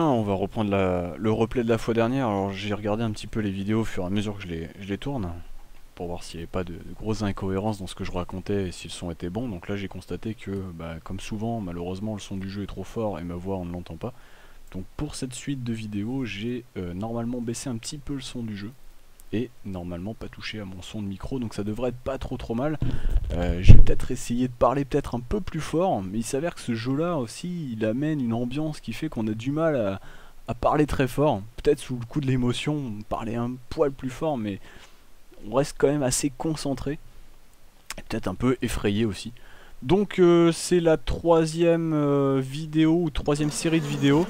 On va reprendre le replay de la fois dernière. Alors j'ai regardé un petit peu les vidéos au fur et à mesure que je les, tourne pour voir s'il n'y avait pas de, de, grosses incohérences dans ce que je racontais et si le son était bon. Donc là j'ai constaté que, bah, comme souvent, malheureusement le son du jeu est trop fort et ma voix on ne l'entend pas. Donc pour cette suite de vidéos, j'ai euh, normalement baissé un petit peu le son du jeu et normalement pas touché à mon son de micro donc ça devrait être pas trop trop mal. Euh, j'ai peut-être essayé de parler peut-être un peu plus fort mais il s'avère que ce jeu là aussi il amène une ambiance qui fait qu'on a du mal à, à, parler très fort. Peut-être sous le coup de l'émotion parler un poil plus fort mais on reste quand même assez concentré. Et peut-être un peu effrayé aussi donc euh, c'est la troisième euh, vidéo ou troisième série de vidéos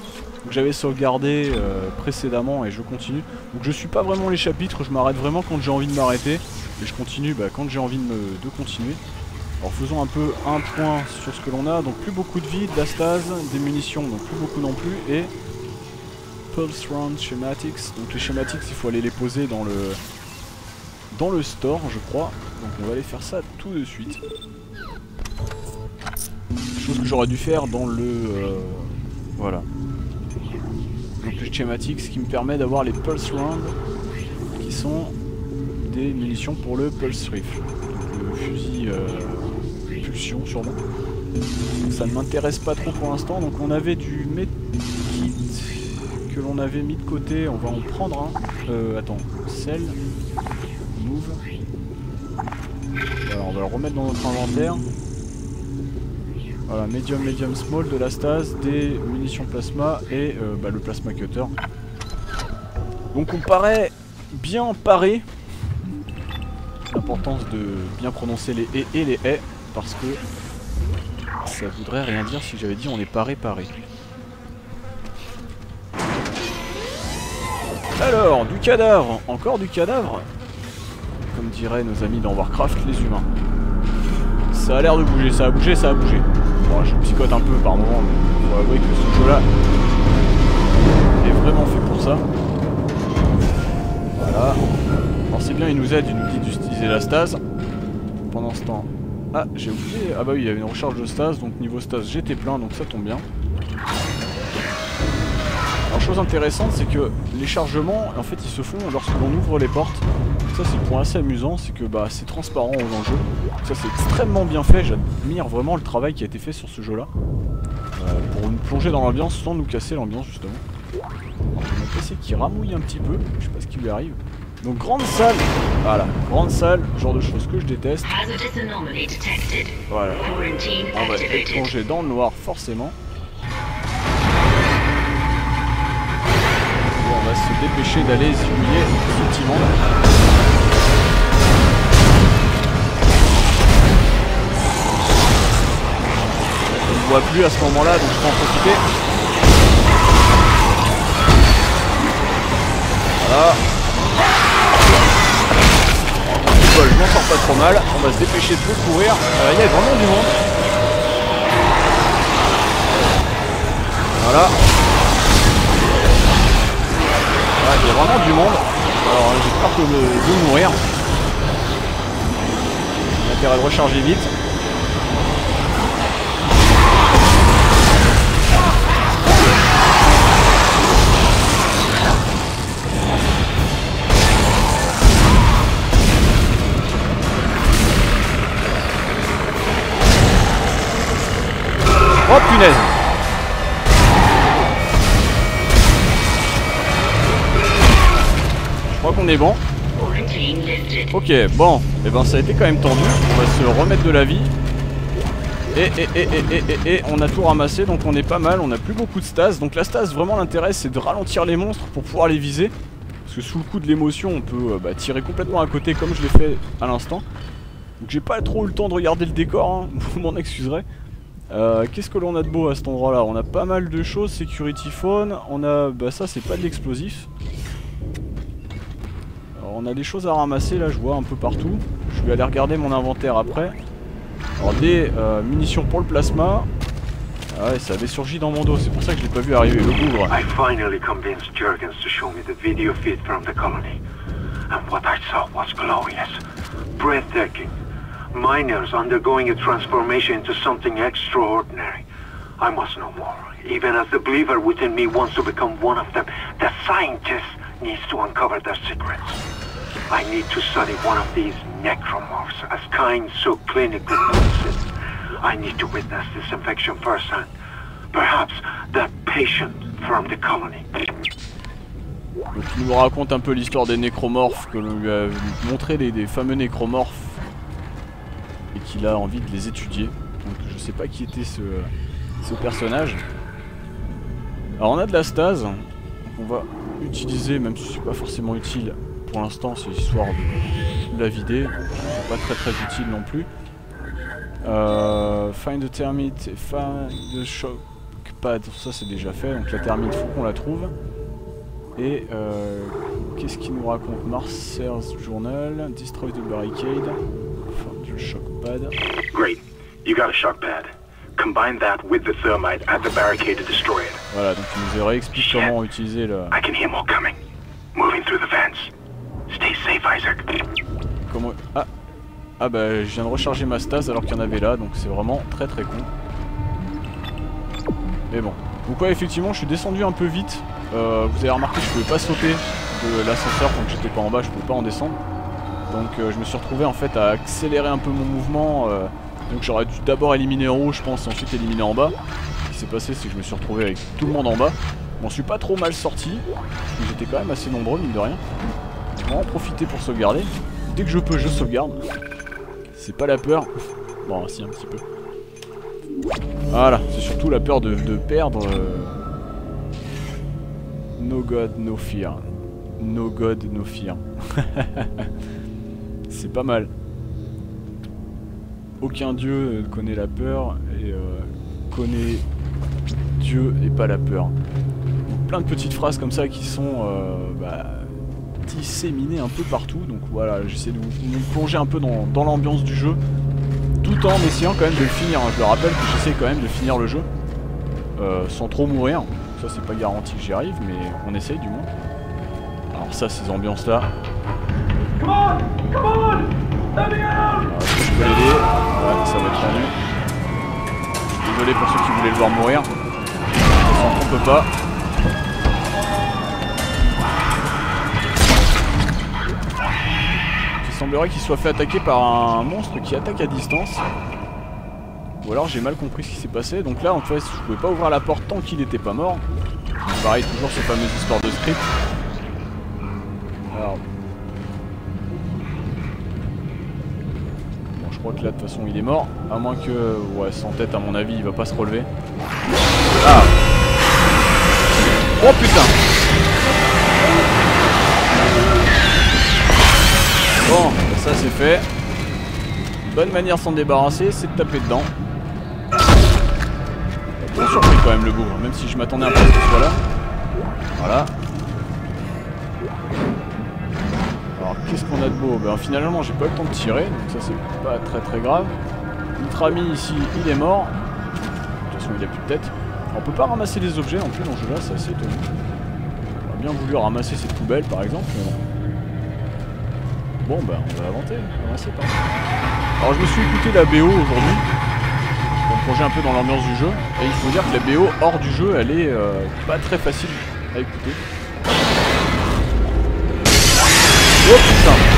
que j'avais sauvegardé euh, précédemment et je continue. Donc je suis pas vraiment les chapitres, je m'arrête vraiment quand j'ai envie de m'arrêter et je continue bah, quand j'ai envie de, continuer. Alors faisons un peu un point sur ce que l'on a. Donc plus beaucoup de vie, de la stase, des munitions, donc plus beaucoup non plus et Pulse Round Schematics. Donc les Schematics il faut aller les poser dans le dans le store je crois. Donc on va aller faire ça tout de suite. Que j'aurais dû faire dans le... Euh, voilà. Le schématique, ce qui me permet d'avoir les Pulse Rounds, qui sont des munitions pour le Pulse Rifle. Donc le fusil euh, pulsion sûrement. Ça ne m'intéresse pas trop pour l'instant. Donc on avait du medkit que l'on avait mis de côté. On va en prendre un. Euh, attends, sel, move. Alors on va le remettre dans notre inventaire. Voilà, medium, medium, small, de la stase, des munitions plasma et euh, bah, le plasma cutter. Donc on paraît bien paré. L'importance de bien prononcer les et et les et parce que ça voudrait rien dire si j'avais dit on est paré paré. Alors, du cadavre, encore du cadavre Comme diraient nos amis dans Warcraft, les humains. Ça a l'air de bouger, ça a bougé, ça a bougé. Je psychote un peu par moment, mais faut avouer que ce jeu-là est vraiment fait pour ça. Voilà. Alors c'est bien, il nous aide, il nous dit d'utiliser la stase. Pendant ce temps... Ah, j'ai oublié... Ah bah oui, il y avait une recharge de stase, donc niveau stase j'étais plein, donc ça tombe bien. Chose intéressante, c'est que les chargements, en fait, ils se font lorsque l'on ouvre les portes. Ça c'est le point assez amusant, c'est que bah, c'est transparent aux enjeux. Ça c'est extrêmement bien fait, j'admire vraiment le travail qui a été fait sur ce jeu là. Euh, pour nous plonger dans l'ambiance sans nous casser l'ambiance justement. Alors mon PC qui ramouille un petit peu, je sais pas ce qui lui arrive. Donc grande salle, voilà, grande salle, genre de choses que je déteste. Voilà, on va être plongé dans le noir forcément. Dépêcher d'aller zigouiller ce petit monde. voit plus à ce moment là donc je peux en profiter. Voilà. Bon, je m'en sors pas trop mal, on va se dépêcher de peu courir. Euh, il y a vraiment du monde. Voilà. Il y a vraiment du monde. Alors j'espère que de, de mourir. A intérêt de recharger vite. Oh punaise qu'on est bon. Ok, bon, et eh ben ça a été quand même tendu. On va se remettre de la vie. Et, et, et, et, et, on a tout ramassé, donc on est pas mal, on a plus beaucoup de stase. Donc la stase, vraiment l'intérêt, c'est de ralentir les monstres pour pouvoir les viser. Parce que sous le coup de l'émotion, on peut euh, bah, tirer complètement à côté comme je l'ai fait à l'instant. Donc j'ai pas trop eu le temps de regarder le décor, hein, vous m'en excuserez. Euh, Qu'est-ce que l'on a de beau à cet endroit là On a pas mal de choses, security phone, on a... Bah ça c'est pas de l'explosif. On a des choses à ramasser là, je vois un peu partout. Je vais aller regarder mon inventaire après. Alors des euh, munitions pour le plasma. Ah ouais, ça avait surgi dans mon dos, c'est pour ça que je l'ai pas vu arriver, le bougre. I finally convinced Jurgens to show me the video feed from the colony. And what I saw was glorious. Breathtaking. Miners undergoing a transformation into something extraordinary. I must know more. Even as the believer within me wants to become one of them, the scientist needs to uncover their secrets. I need to study one of these necromorphs, as kind so clinically it. I need to witness this infection firsthand. Perhaps that patient from the colony. Donc il nous raconte un peu l'histoire des nécromorphes, que l'on lui a montré des, des fameux nécromorphes et qu'il a envie de les étudier. Donc je sais pas qui était ce, ce personnage. Alors on a de la stase, on va utiliser, même si c'est pas forcément utile pour l'instant, c'est histoire de la vider, c'est pas très très utile non plus. Euh, find the termite et find the shock pad, ça c'est déjà fait, donc la termite faut qu'on la trouve. Et euh, qu'est-ce qu'il nous raconte Marcer's Journal, Destroy the Barricade, find the shock pad. Great. You got a shock pad. Combine that with the thermite at the barricade to destroy it. Voilà, donc il nous réexplique comment utiliser le... I can hear more coming. Moving through the vents. Ah Ah bah je viens de recharger ma stase alors qu'il y en avait là, donc c'est vraiment très très con. Mais bon. Donc ouais, effectivement, je suis descendu un peu vite. Euh, vous avez remarqué, je pouvais pas sauter de l'ascenseur quand j'étais pas en bas, je pouvais pas en descendre. Donc euh, je me suis retrouvé en fait à accélérer un peu mon mouvement. euh, donc j'aurais dû d'abord éliminer rouge, je pense, et ensuite éliminer en bas. Ce qui s'est passé, c'est que je me suis retrouvé avec tout le monde en bas. Je m'en suis pas trop mal sorti, parce que j'étais quand même assez nombreux, mine de rien. En profiter pour sauvegarder. Dès que je peux, je sauvegarde. C'est pas la peur. Bon, si, un petit peu. Voilà, c'est surtout la peur de, perdre. euh, No God, no fear. No God, no fear. c'est pas mal. Aucun dieu ne connaît la peur et euh, connaît Dieu et pas la peur. Plein de petites phrases comme ça qui sont euh, bah, disséminées un peu partout. Donc voilà, j'essaie de vous, plonger un peu dans, dans l'ambiance du jeu tout en essayant quand même de le finir. hein. Je le rappelle que j'essaie quand même de finir le jeu euh, sans trop mourir. Ça c'est pas garanti que j'y arrive, mais on essaye du moins. Alors ça, ces ambiances là. Que je peux l'aider Ouais, ça va être tendu. Désolé pour ceux qui voulaient le voir mourir. On peut pas. Semblerait qu'il soit fait attaquer par un monstre qui attaque à distance. Ou alors j'ai mal compris ce qui s'est passé. Donc là en fait je pouvais pas ouvrir la porte tant qu'il était pas mort. Pareil toujours ces fameuses histoires de script. Alors. Bon je crois que là de toute façon il est mort. À moins que. Ouais sans tête à mon avis il va pas se relever. Ah Oh putain Bon, ça c'est fait. Bonne manière de s'en débarrasser, c'est de taper dedans. Bien surpris quand même le bougre, même si je m'attendais à ce qu'il soit là. Voilà. Alors qu'est-ce qu'on a de beau? Ben finalement j'ai pas eu le temps de tirer, donc ça c'est pas très très grave. Notre ami ici, il est mort. De toute façon il a plus de tête. On peut pas ramasser des objets en plus dans ce jeu là, c'est assez étonnant. J'aurais bien voulu ramasser cette poubelle par exemple, mais bon. Bon bah on va avancer, avancer par Alors je me suis écouté la BO aujourd'hui. Pour me plonger un peu dans l'ambiance du jeu. Et il faut dire que la BO hors du jeu elle est euh, pas très facile à écouter. Oh putain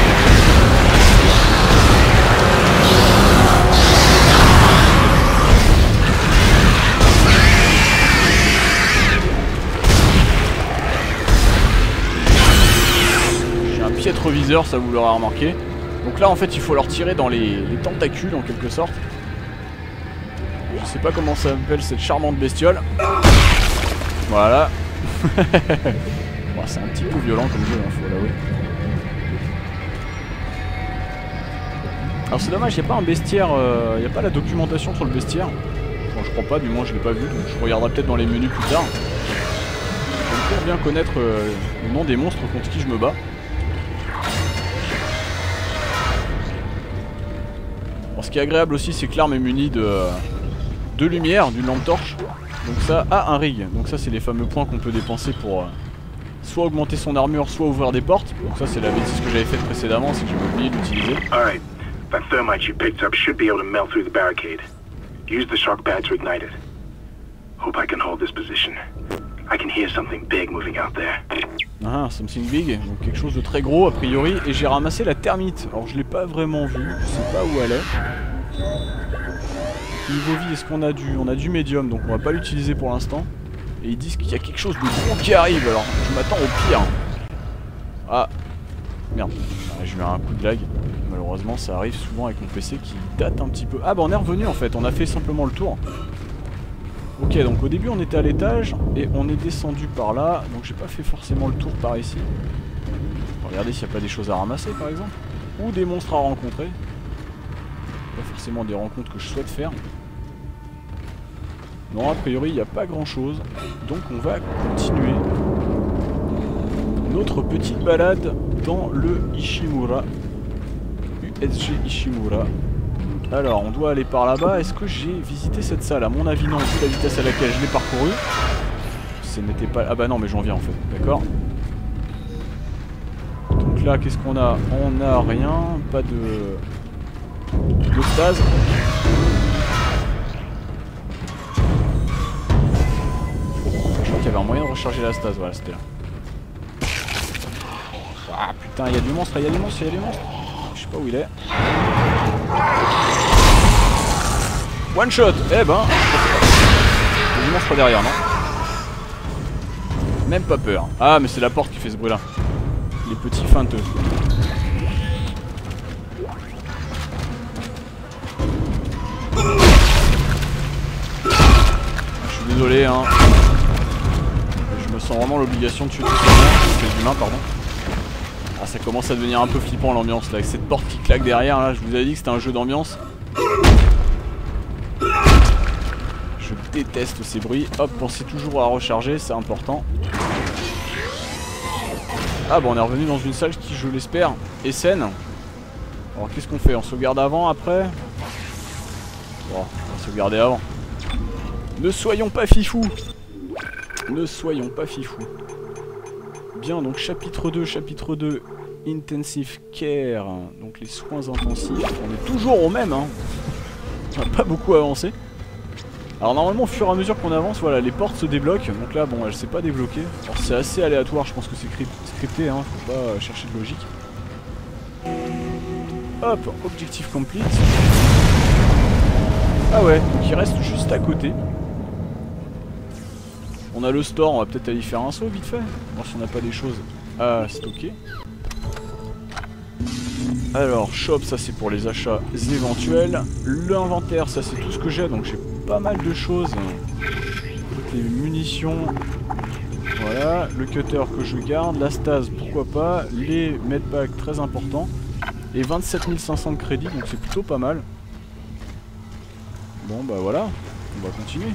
J'ai un piètre viseur, ça vous l'aurez remarqué. Donc là en fait il faut leur tirer dans les, les tentacules en quelque sorte. Je sais pas comment ça s'appelle cette charmante bestiole. Voilà. C'est un petit peu violent comme jeu, hein, faut l'avouer. Alors c'est dommage, il n'y a pas un bestiaire, il n'y a pas la documentation sur le bestiaire. Bon, je crois pas, du moins je l'ai pas vu, donc je regarderai peut-être dans les menus plus tard. J'aime bien connaître euh, le nom des monstres contre qui je me bats. Ce qui est agréable aussi, c'est que l'arme est munie de, de lumière, d'une lampe torche. Donc ça a un rig. Donc ça, c'est les fameux points qu'on peut dépenser pour euh, soit augmenter son armure, soit ouvrir des portes. Donc ça, c'est la bêtise que j'avais faite précédemment, c'est que j'avais oublié d'utiliser. Use shock position. I can hear something big moving out there. Ah, something big, donc quelque chose de très gros a priori, et j'ai ramassé la termite. Alors je l'ai pas vraiment vue, je sais pas où elle est. Niveau vie, est-ce qu'on a du... On a du médium, donc on va pas l'utiliser pour l'instant. Et ils disent qu'il y a quelque chose de gros qui arrive, alors je m'attends au pire. Ah, merde, Ah, je mets un coup de lag. Malheureusement, ça arrive souvent avec mon PC qui date un petit peu. Ah bah on est revenu en fait, on a fait simplement le tour. Ok, donc au début on était à l'étage et on est descendu par là, donc j'ai pas fait forcément le tour par ici. Regardez s'il n'y a pas des choses à ramasser par exemple, ou des monstres à rencontrer. Pas forcément des rencontres que je souhaite faire. Non, a priori il n'y a pas grand chose, donc on va continuer notre petite balade dans le Ishimura. USG Ishimura. Alors, on doit aller par là-bas. Est-ce que j'ai visité cette salle? À mon avis, non, vu la vitesse à laquelle je l'ai parcouru. Ce n'était pas... Ah bah non, mais j'en viens en fait, d'accord Donc là, qu'est-ce qu'on a? On a rien, pas de... de stase. Je crois qu'il y avait un moyen de recharger la stase, voilà, c'était là. Ah putain, il y a du monstre, il y a du monstre, il y a du monstre. Je sais pas où il est. One shot Eh ben, il y a du derrière, non Même pas peur. Ah, mais c'est la porte qui fait ce bruit-là. Les petits feinteux. Je suis désolé, hein. Je me sens vraiment l'obligation de tuer ces humains, pardon. Ah, ça commence à devenir un peu flippant l'ambiance là, avec cette porte qui claque derrière là. Je vous avais dit que c'était un jeu d'ambiance. Déteste ces bruits. Hop, pensez toujours à recharger, c'est important. Ah, bon, on est revenu dans une salle qui, je l'espère, est saine. Alors, qu'est-ce qu'on fait? On sauvegarde avant, après? Bon, on va sauvegarder avant. Ne soyons pas fifous Ne soyons pas fifous. Bien, donc chapitre 2, chapitre 2, Intensive Care, donc les soins intensifs. On est toujours au même, hein. On n'a pas beaucoup avancé. Alors normalement au fur et à mesure qu'on avance, voilà, les portes se débloquent. Donc là, bon, elle s'est pas débloquée. Alors c'est assez aléatoire, je pense que c'est scripté, hein, faut pas euh, chercher de logique. Hop, objectif complete. Ah ouais, il reste juste à côté. On a le store, on va peut-être aller faire un saut vite fait. Voir si on n'a pas des choses à stocker. Alors, shop, ça c'est pour les achats éventuels. L'inventaire, ça c'est tout ce que j'ai, donc j'ai pas mal de choses. Les munitions, voilà. Le cutter que je garde, la stase, pourquoi pas. Les medpacks, très important. Et 27 500 de crédit, donc c'est plutôt pas mal. Bon bah voilà, on va continuer.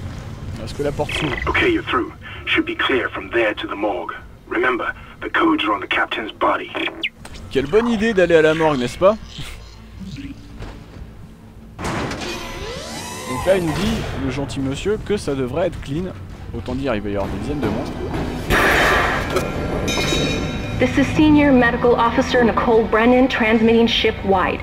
Est-ce que la porte s'ouvre? Okay, you're through. Should be clear from there to the morgue. Remember, the codes are on the captain's body. Quelle bonne idée d'aller à la morgue, n'est-ce pas? Dit, le gentil monsieur, que ça devrait être clean. Autant dire, il va y avoir des dizaines de monstres. This is Senior Medical Officer Nicole Brennan transmitting ship-wide.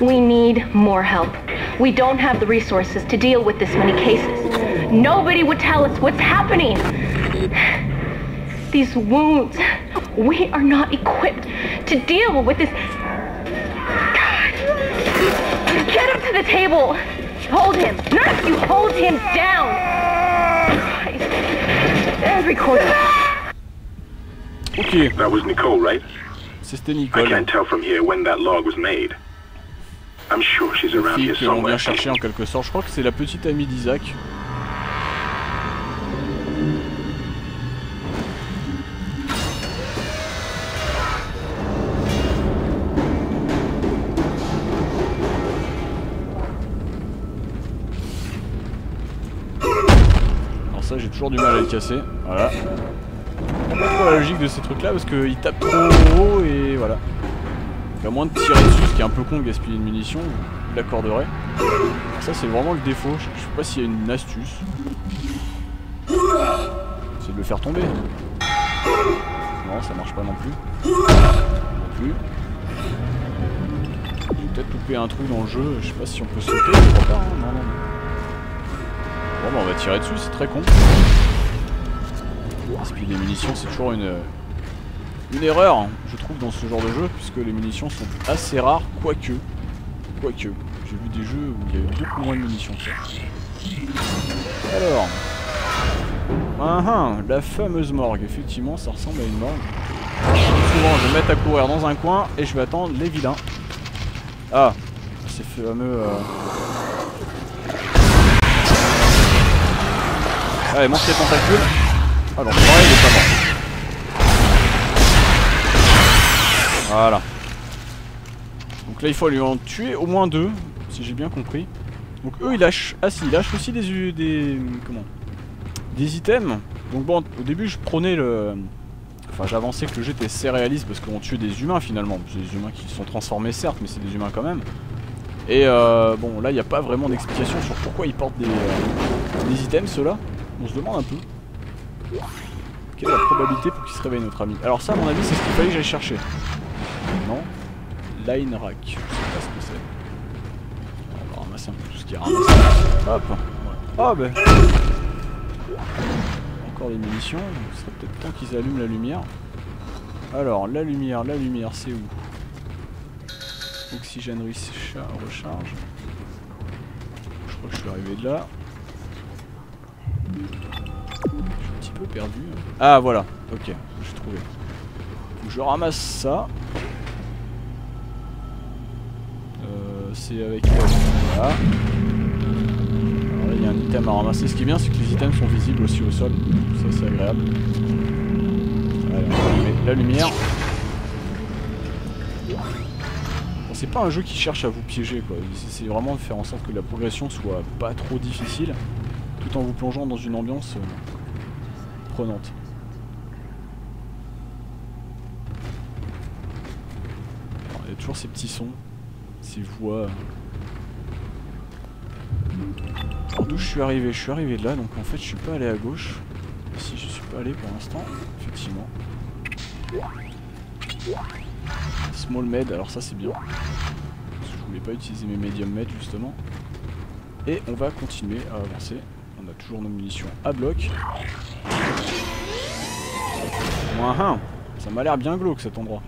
We need more help. We don't have the resources to deal with this many cases. Nobody would tell us what's happening. These wounds, we are not equipped to deal with this. God. Get up to the table. Hold him. Nurse, you hold him down. Every. Ok, That was Nicole, right? c'était I Nicole. can't tell from here when that log was made. I'm sure she's around here que l'on somewhere. vient chercher en quelque sorte. Je crois que c'est la petite amie d'Isaac. Toujours du mal à le casser. Voilà. Pas la logique de ces trucs là parce qu'il tape trop haut et voilà. À moins de tirer dessus, ce qui est un peu con de gaspiller une munition, je l'accorderai. Ça c'est vraiment le défaut, je, sais pas s'il y a une astuce. C'est de le faire tomber. Non, ça marche pas non plus. Non plus. Peut-être loupé un truc dans le jeu, je sais pas si on peut sauter, je crois hein. Bah, on va tirer dessus, c'est très con. Gaspiller des munitions, c'est toujours une, une erreur, hein, je trouve, dans ce genre de jeu, puisque les munitions sont assez rares, quoique. Quoique. J'ai vu des jeux où il y a eu beaucoup moins de munitions. Alors. Ah, ah, la fameuse morgue, effectivement, ça ressemble à une morgue. Souvent, je vais me mettre à courir dans un coin et je vais attendre les vilains. Ah, ces fameux. Euh... Allez, monte les tentacules. Ah, donc pareil, il est pas mort. Voilà. Donc là, il faut lui en tuer au moins deux, si j'ai bien compris. Donc eux, ils lâchent. Ah, si, ils lâchent aussi des. des comment Des items. Donc bon, au début, je prenais le. Enfin, j'avançais que le jeu était assez réaliste parce qu'on tue des humains finalement. Des humains qui sont transformés, certes, mais c'est des humains quand même. Et euh, bon, là, il n'y a pas vraiment d'explication sur pourquoi ils portent des, euh, des items, ceux-là. On se demande un peu. Quelle est la probabilité pour qu'il se réveille, notre ami? Alors, ça, à mon avis, c'est ce qu'il fallait que j'aille chercher. Non Line rack. Je sais pas ce que c'est. On va ramasser un peu tout ce qui est ramassé. Hop Ah, ben Encore des munitions. Il serait peut-être temps qu'ils allument la lumière. Alors, la lumière, la lumière, c'est où? Oxygène recharge. Je crois que je suis arrivé de là. Je suis un petit peu perdu. Ah voilà, ok, j'ai trouvé. je ramasse ça. Euh, c'est avec... Voilà. Alors là il y a un item à ramasser. Ce qui est bien c'est que les items sont visibles aussi au sol. Ça c'est agréable. Allez, on va la lumière. c'est pas un jeu qui cherche à vous piéger quoi. C'est vraiment de faire en sorte que la progression soit pas trop difficile, tout en vous plongeant dans une ambiance euh, prenante. il y a toujours ces petits sons, ces voix. D'où je suis arrivé? Je suis arrivé de là, donc en fait je suis pas allé à gauche. Si je suis pas allé pour l'instant, effectivement. Small med, alors ça c'est bien. je voulais pas utiliser mes medium med justement. Et on va continuer à avancer. Toujours nos munitions à bloc. Moins Ça m'a l'air bien glauque cet endroit.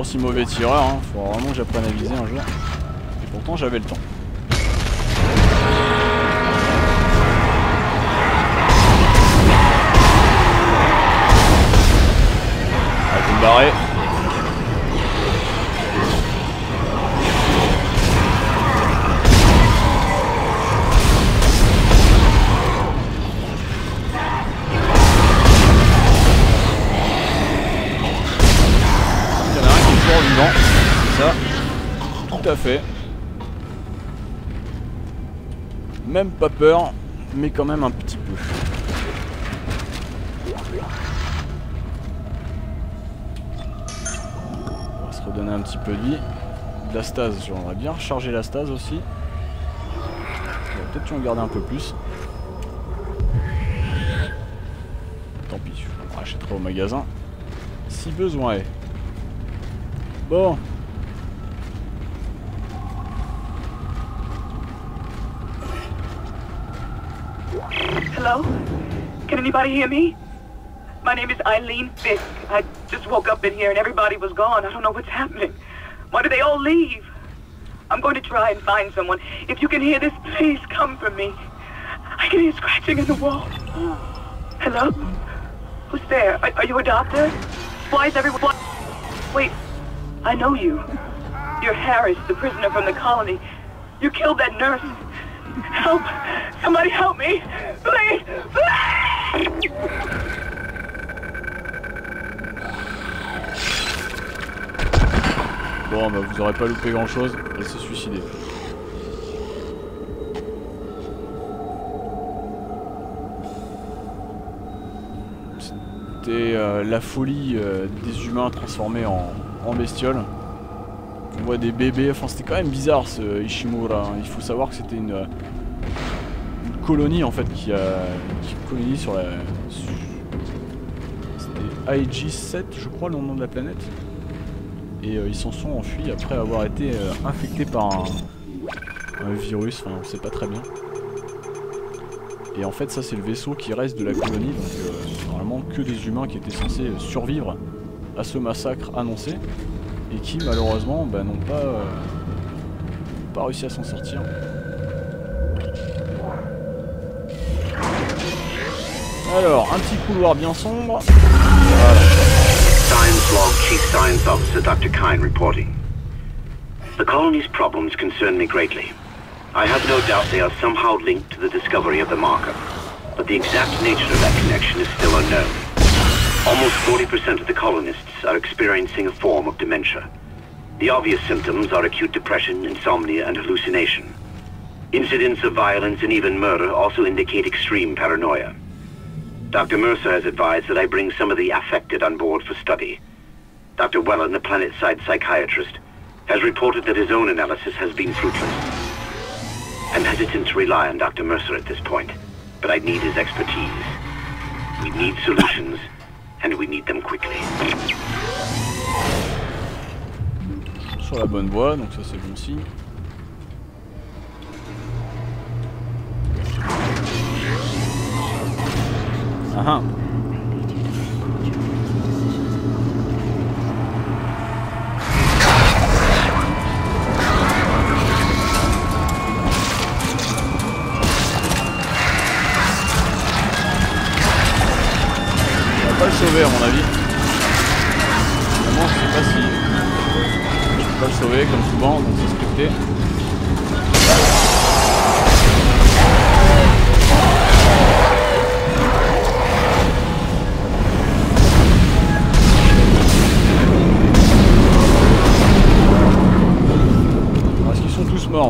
Aussi mauvais tireur, hein. faut vraiment que j'apprenne à viser un jour. Et pourtant j'avais le temps. Allez, me barrer. Fait. Même pas peur, mais quand même un petit peu. On va se redonner un petit peu de vie. De la stase, j'aimerais bien recharger la stase aussi. Peut-être en garder un peu plus. Tant pis, je rachèterai au magasin. Si besoin est. Bon, Can anybody hear me? My name is Eileen Fisk. I just woke up in here and everybody was gone. I don't know what's happening. Why did they all leave? I'm going to try and find someone. If you can hear this, please come for me. I can hear scratching in the wall. Hello? Who's there? Are, are you a doctor? Why is everyone... Wait, I know you. You're Harris, the prisoner from the colony. You killed that nurse. Help! Somebody help me! Please! Please! Bon, bah vous aurez pas loupé grand chose, elle s'est suicidée. c'était euh, la folie euh, des humains transformés en, en bestioles. On voit des bébés, enfin c'était quand même bizarre ce Ishimura. hein. Il faut savoir que c'était une, euh, une colonie en fait qui a colonie sur la. C'était IG7 je crois le nom de la planète. Et euh, ils s'en sont enfuis après avoir été euh, infectés par un, virus, enfin on sait pas très bien. Et en fait ça c'est le vaisseau qui reste de la colonie, donc euh, normalement que des humains qui étaient censés euh, survivre à ce massacre annoncé et qui malheureusement bah, n'ont pas, euh, pas réussi à s'en sortir. Alors, un petit couloir bien sombre. Science Log Chief Science Officer Dr. Kine reporting. The colony's problems concern me greatly. I have no doubt they are somehow linked to the discovery of the marker, but the exact nature of that connection is still unknown. Almost 40% of the colonists are experiencing a form of dementia. The obvious symptoms are acute depression, insomnia, and hallucination. Incidents of violence and even murder also indicate extreme paranoia. Dr. Mercer has advised that I bring some of the affected on board for study. Dr. Wellen, the planet-side psychiatrist, has reported that his own analysis has been fruitless. I'm hesitant to rely on Dr. Mercer at this point, but I need his expertise. We need solutions, and we need them quickly. Sur la bonne voie, donc ça c'est bon signe. Ah ah. On pas le sauver à mon avis. Vraiment, je sais pas si je peux pas le sauver comme souvent, donc c'est scripté.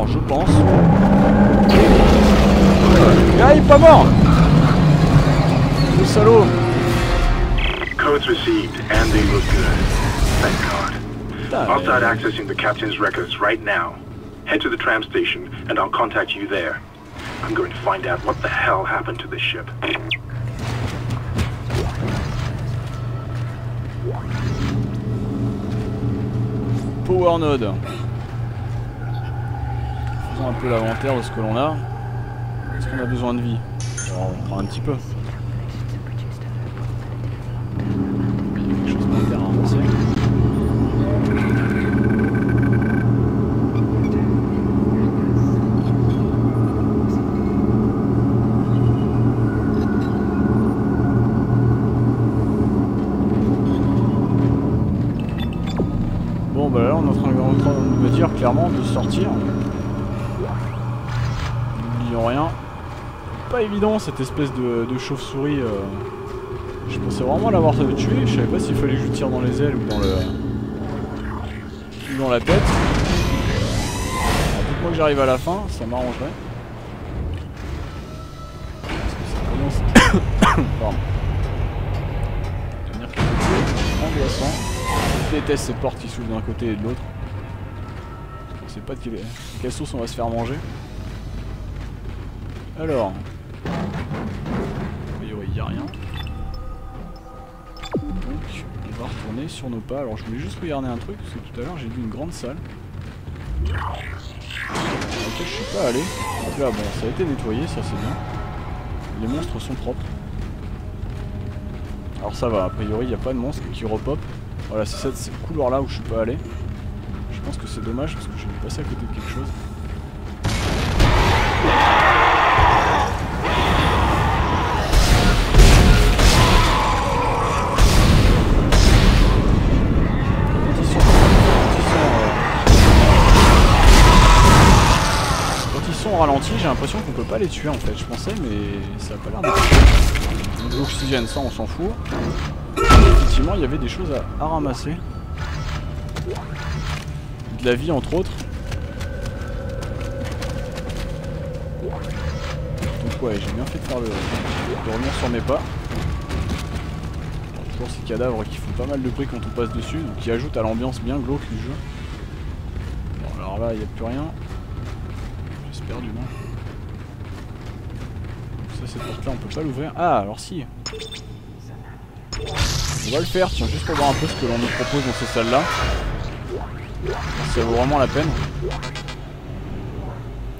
Je pense. Ah, il est pas mort Le salaud Codes received, and they look good. Thank God. I'll start accessing the captain's records right now. Head to the tram station, and I'll contact you there. I'm going to find out what the hell happened to this ship. Power Node. Un peu l'inventaire de ce que l'on a. Est-ce qu'on a besoin de vie on prend un petit peu. Bon bah là on est en train de me dire clairement de sortir. N'oublions rien. Évident cette espèce de, chauve-souris. euh. Je pensais vraiment l'avoir tué, je savais pas s'il fallait que je tire dans les ailes ou dans le. dans la tête. Dites-moi que j'arrive à la fin, ça m'arrangerait. Pardon. Angoissant. Je déteste ces portes qui s'ouvrent d'un côté et de l'autre. On sait pas de quelle sauce on va se faire manger. Alors. Rien. Donc, on va retourner sur nos pas. Alors, je voulais juste regarder un truc, parce que tout à l'heure, j'ai vu une grande salle. Dans laquelle je suis pas allé. Donc là, bon, ça a été nettoyé, ça c'est bien. Les monstres sont propres. Alors ça va, a priori, il n'y a pas de monstre qui repop. Voilà, c'est cette, cette couloir là où je suis pas allé. Je pense que c'est dommage parce que j'ai dû passer à côté de quelque chose. Ralenti, j'ai l'impression qu'on peut pas les tuer en fait. Je pensais, mais ça a pas l'air d'être. L'oxygène, ça on s'en fout. Effectivement, il y avait des choses à, à ramasser. De la vie entre autres. Donc ouais, j'ai bien fait de faire le... de revenir sur mes pas. toujours ces cadavres qui font pas mal de bruit quand on passe dessus, donc qui ajoutent à l'ambiance bien glauque du jeu. Bon alors là il n'y a plus rien. J'espère du moins. Ça cette porte là on peut pas l'ouvrir. Ah alors si On va le faire tiens juste pour voir un peu ce que l'on nous propose dans ces salles là. Si ça vaut vraiment la peine.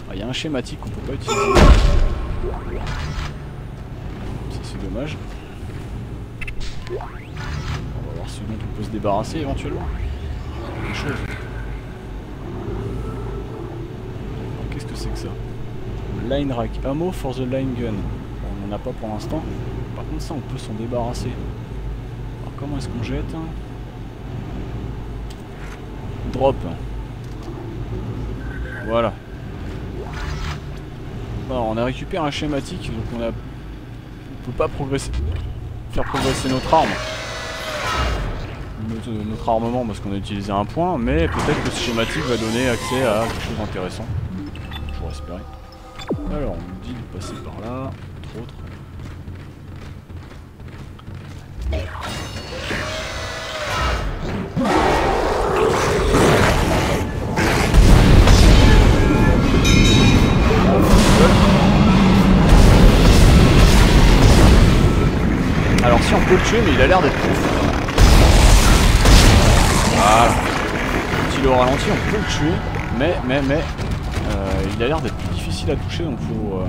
Ah, il y a un schématique qu'on peut pas utiliser. Ça c'est dommage. On va voir dont on peut se débarrasser éventuellement. Alors, Qu'est-ce que c'est que ça Line rack. Ammo for the line gun. On n'en a pas pour l'instant. Par contre ça on peut s'en débarrasser. Alors comment est-ce qu'on jette hein? Drop. Voilà. Alors, on a récupéré un schématique, donc on a on peut pas progresser faire progresser notre arme. Notre, notre armement parce qu'on a utilisé un point, mais peut-être que ce schématique va donner accès à quelque chose d'intéressant. Alors, on nous dit de passer par là, entre autres. Alors si on peut le tuer, mais il a l'air d'être. Voilà. Quand il est au ralenti, on peut le tuer, mais, mais, mais, il a l'air d'être plus difficile à toucher, donc faut euh,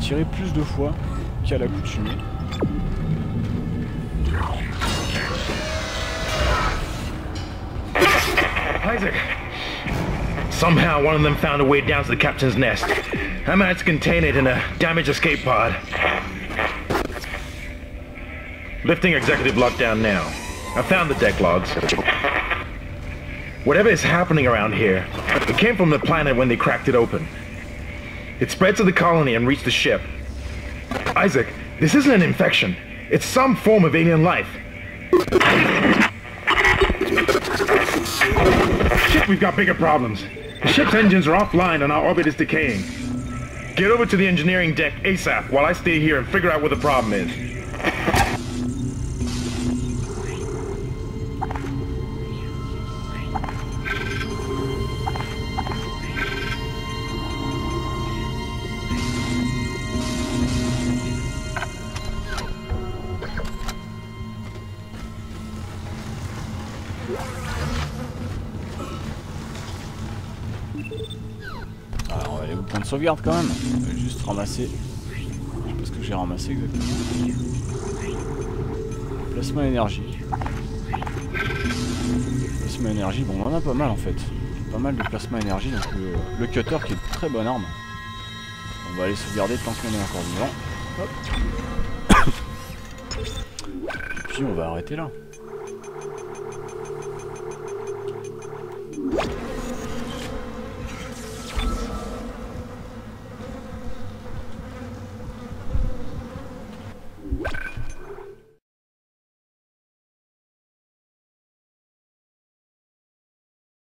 tirer plus de fois qu'à l'accoutumée. Isaac. Somehow one of them found a way down to the captain's nest. I managed to contain it in a damaged escape pod. Lifting executive lockdown now. I found the deck logs. Whatever is happening around here, it came from the planet when they cracked it open. It spread to the colony and reached the ship. Isaac, this isn't an infection. It's some form of alien life. Shit, we've got bigger problems. The ship's engines are offline and our orbit is decaying. Get over to the engineering deck ASAP while I stay here and figure out what the problem is. Sauvegarde quand même. On va juste ramasser. Je sais pas ce que j'ai ramassé exactement. Plasma énergie. Plasma énergie, bon on en a pas mal en fait. Pas mal de plasma énergie, donc le, cutter qui est une très bonne arme. On va aller sauvegarder tant qu'on est encore vivant. Et puis on va arrêter là.